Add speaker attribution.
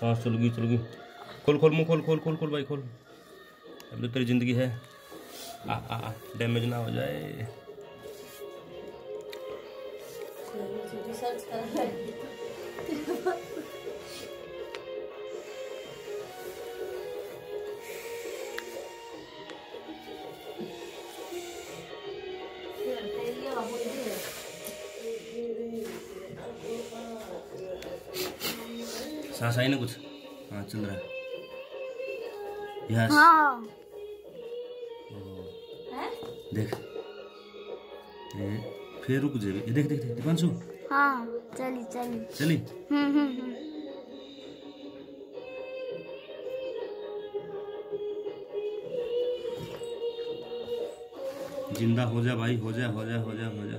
Speaker 1: सांस चल गई चल गई। खोल खोल, मुँह खोल खोल खोल खोल भाई, खोल। अब तो तेरी ज़िंदगी है, आ आ डैमेज ना हो जाए। सांस आई ना कुछ? हाँ चल रहा है। यस
Speaker 2: हाँ?
Speaker 1: देख। ये फिर रुक ये देख देख देख दीपांशु
Speaker 2: हाँ चली चली।
Speaker 1: चली?
Speaker 2: हम्म हम्म हम्म।
Speaker 1: ज़िंदा हो जा भाई हो जा हो जा हो जा हो जा।